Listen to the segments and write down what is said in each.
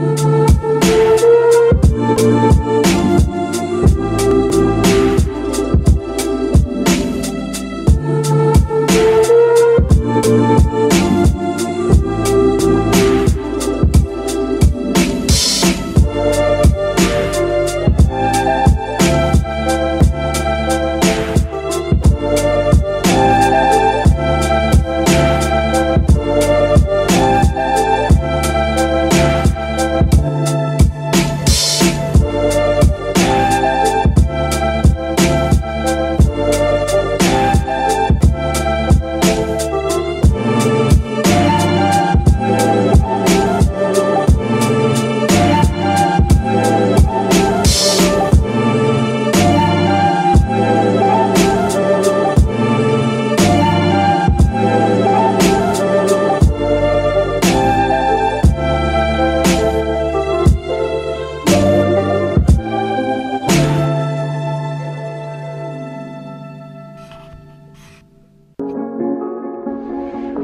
Thank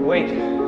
wait.